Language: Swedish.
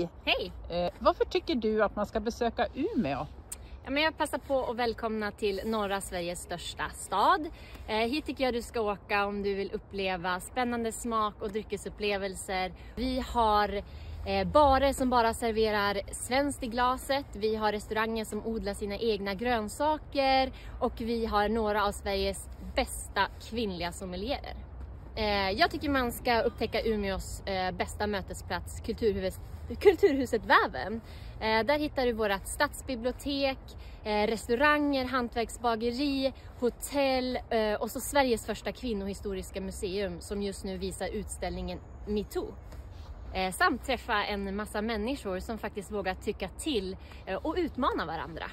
Hej! Hej! Eh, varför tycker du att man ska besöka Umeå? Ja, men jag passar på att välkomna till norra Sveriges största stad. Eh, hit tycker jag du ska åka om du vill uppleva spännande smak och dryckesupplevelser. Vi har eh, barer som bara serverar svenskt i glaset. Vi har restauranger som odlar sina egna grönsaker och vi har några av Sveriges bästa kvinnliga sommelierer. Eh, jag tycker man ska upptäcka Umeås eh, bästa mötesplats, Kulturhuset, Kulturhuset Väven. Eh, där hittar du vårt stadsbibliotek, restauranger, hantverksbageri, hotell och så Sveriges första kvinnohistoriska museum som just nu visar utställningen metoo. Samt träffa en massa människor som faktiskt vågar tycka till och utmana varandra.